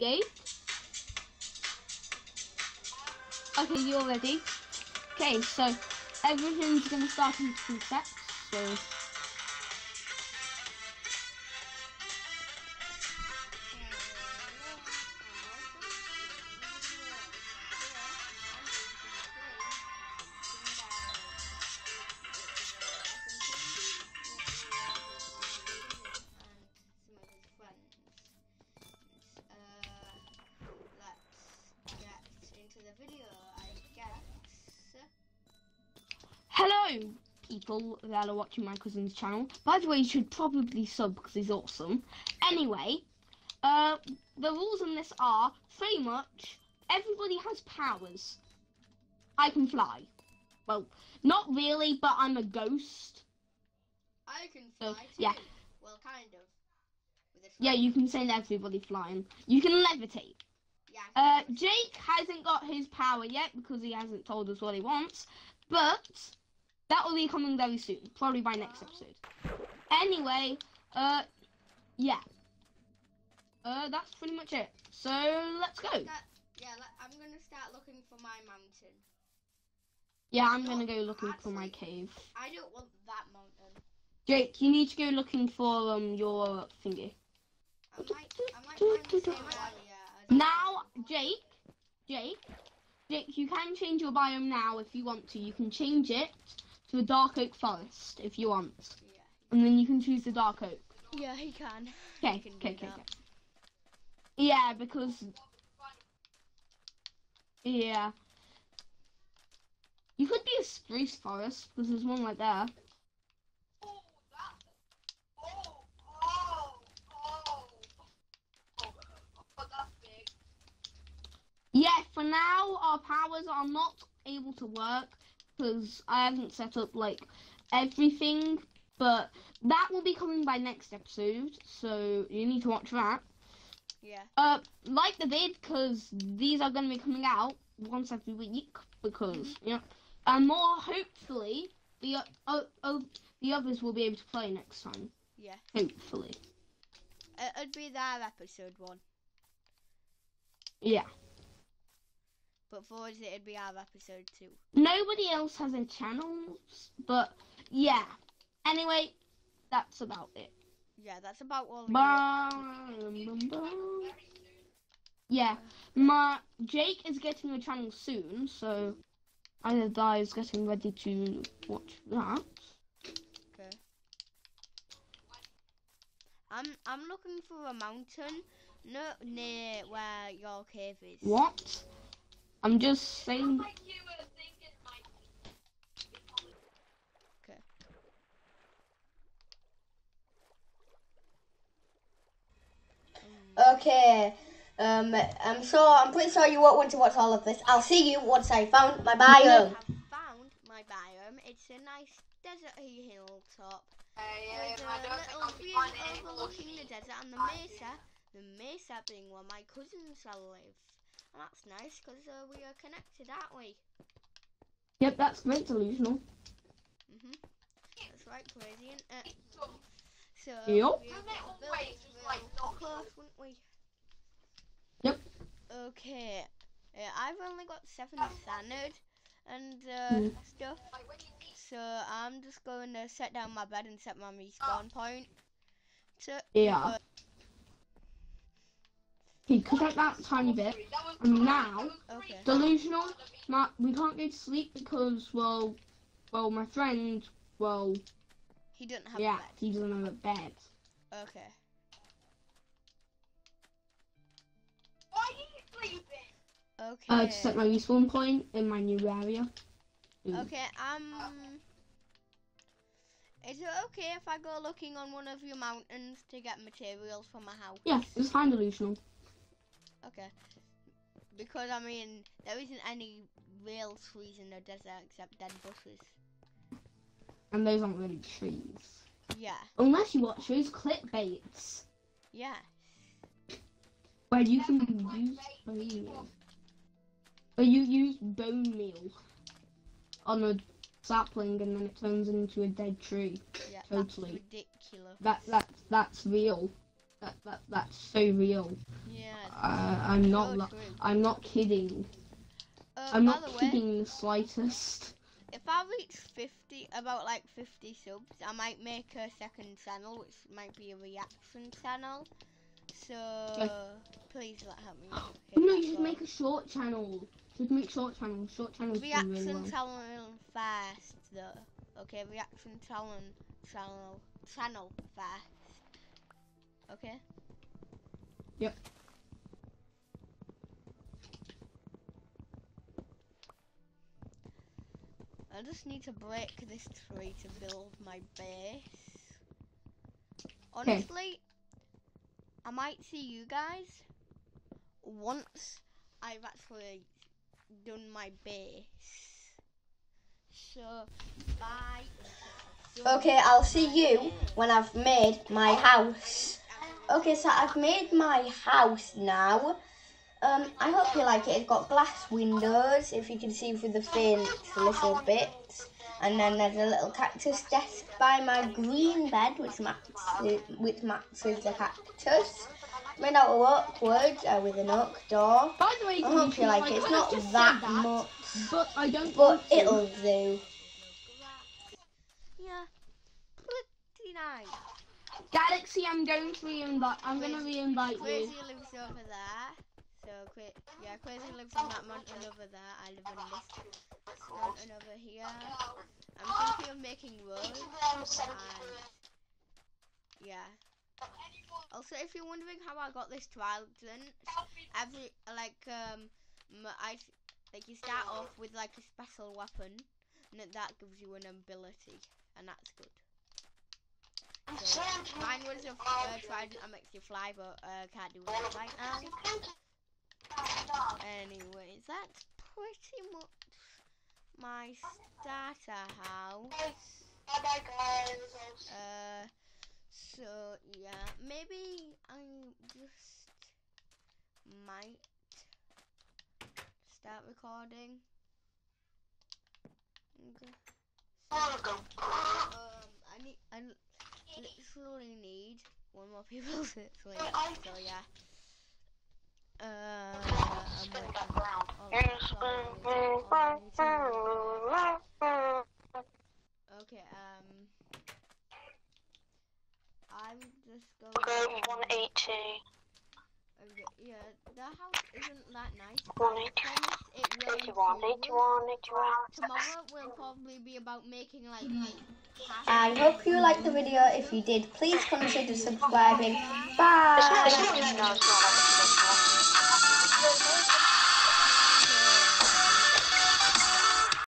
Gabe? Okay, you're ready. Okay, so everything's gonna start in two sets. So Hello, people that are watching my cousin's channel. By the way, you should probably sub because he's awesome. Anyway, uh, the rules in this are pretty much everybody has powers. I can fly. Well, not really, but I'm a ghost. I can So, fly too. yeah. Well, kind of. Yeah, you can send everybody flying. You can levitate. Yeah. Uh, Jake hasn't got his power yet because he hasn't told us what he wants, but that will be coming very soon, probably by next episode. Anyway, uh, yeah. Uh, that's pretty much it. So let's go. That- yeah, I'm gonna start looking for my mountain. Yeah, I'm gonna go looking for my cave. I don't want that mountain. Jake, you need to go looking for um your thingy. I might, I might find the same Now, Jake, Jake, Jake, you can change your biome now if you want to. You can change it a dark oak forest if you want, Yeah. and then you can choose the dark oak. Yeah, he can. Okay, okay, okay, okay. Yeah, because yeah, you could be a spruce forest because there's one right there. Yeah, for now our powers are not able to work because I haven't set up like everything, but that will be coming by next episode, so you need to watch that. Yeah. Uh, like the vid because these are going to be coming out once every week because yeah, and more hopefully the o- o- the others will be able to play next time. Yeah. Hopefully, It, it'd be their episode one, yeah. But for us it'd be our episode two. Nobody else has a channel, but yeah. Anyway, that's about it. Yeah, that's about all. Bye. Yeah, my Jake is getting a channel soon, so either guy is getting ready to watch that. Okay. I'm I'm looking for a mountain, no near where your cave is. What? I'm just saying. Okay. Okay. Um, I'm sure. I'm pretty sure you won't want to watch all of this. I'll see you once I found my biome. have found my biome. It's a nice deserty hilltop. Hey, There's um, a I little I'll view finding any more overlooking the desert and the mesa. The mesa being where my cousins all live. And that's nice because uh, we are connected, aren't we? Yep, that's great delusional. Mhm. That's right, crazy, isn't it? So Yep. we Doesn't it built always like not close, wouldn't we? Yep. Okay. Uh, I've only got seven standard and uh, Mm. stuff. Like when you need So I'm just going to set down my bed and set my respawn point. So Yeah. Okay, cut out that tiny bit. that And now, Okay. delusional. Matt, we can't go to sleep because, well, well, my friend, well, He doesn't have yeah, a bed. he doesn't have a bed. Okay. Why are you sleeping? Okay. Uh, to set my respawn point in my new area. Ooh. Okay, um. Is it okay if I go looking on one of your mountains to get materials for my house? Yeah, it's fine delusional. Okay. Because, I mean, there isn't any real trees in the desert except dead bushes. And those aren't really trees. Yeah. Unless you watch those clickbaits Yeah. where you can use bone meal. Where you use bone meal on a sapling and then it turns into a dead tree. Yeah. Totally. That's ridiculous. That that that's real. That that that's so real. Yeah, Uh, I'm not. True. I'm not kidding. Uh, I'm not the kidding in the slightest. if I reach 50, about like 50 subs, I might make a second channel, which might be a reaction channel. So, please let help me. No, you should make a short channel. Just make short channels. Short channels do reaction really well. channel first, though. Okay, reaction channel, channel, channel first. Okay. Yep. I just need to break this tree to build my base. Honestly, I might see you guys once I've actually done my base. So, bye. Okay, I'll see you when I've made my house. Okay, so I've made my house now. Um, I hope you like it. It's got glass windows, if you can see through the faint little bits. And then there's a little cactus desk by my green bed, which matches, which matches the cactus. Made out of oak wood uh, with an oak door. By the way, I hope you like it. It's not just that much, but I don't. but it'll do. Yeah, pretty nice. Galaxy, I'm going to re-invite. I'm gonna re-invite Crazy you. lives over there. So, Cra- yeah, Crazy lives on that mountain over there. I live in this mountain over here. I'm thinking of making roads. Yeah. Also, if you're wondering how I got this trident, every like um, I like you start off with like a special weapon, and that gives you an ability, and that's good. Mine was a uh, trident that makes you fly, but uh, can't do that right now. Anyways, that's pretty much my starter house. Uh, so yeah, maybe I just might start recording. Okay. Um, I need, I literally need one more people to sleep. So yeah. Uh, I'm waiting. Oh. Okay, um, I'm just going. To- 180. Okay, yeah, that house isn't that nice. Tomorrow will probably be about making like. like hope you liked the video. If you did, please consider subscribing. Bye.